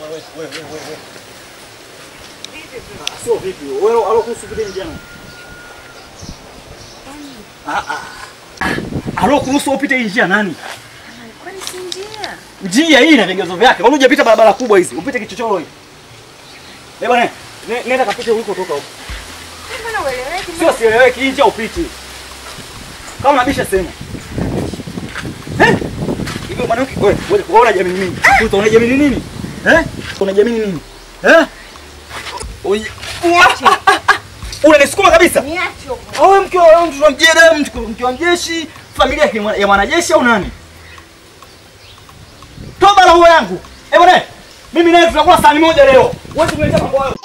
Wewe wewe. Sio vipi? Wewe alokuhusu vile njano. Ah ah. Alokuhusu upite njia nani? Kwani si njia? Njia hii ina vigezo vyake. Kwani hujapita barabara kubwa hizi? Upite kichochoro hii. Eh bwana, nenda kapite huko toka huko. Mbona ueleweki? Sio sieleweki hii njia upite. Kama unabisha sema. Eh? Hivi mwanamke wewe, wewe unaona jamii nini? Kuta jamii nini? Eh? Unajiamini nini? Eh? Oye. Unanisukuma kabisa? Niache. Wewe mke wa mtu wa mjeda, mtu mke wa mjeshi, familia ya mwanajeshi au nani? Toba la huo yangu. Eh bwana, mimi naye tunakuwa sahani moja leo. Wewe tumeleta mambo hayo.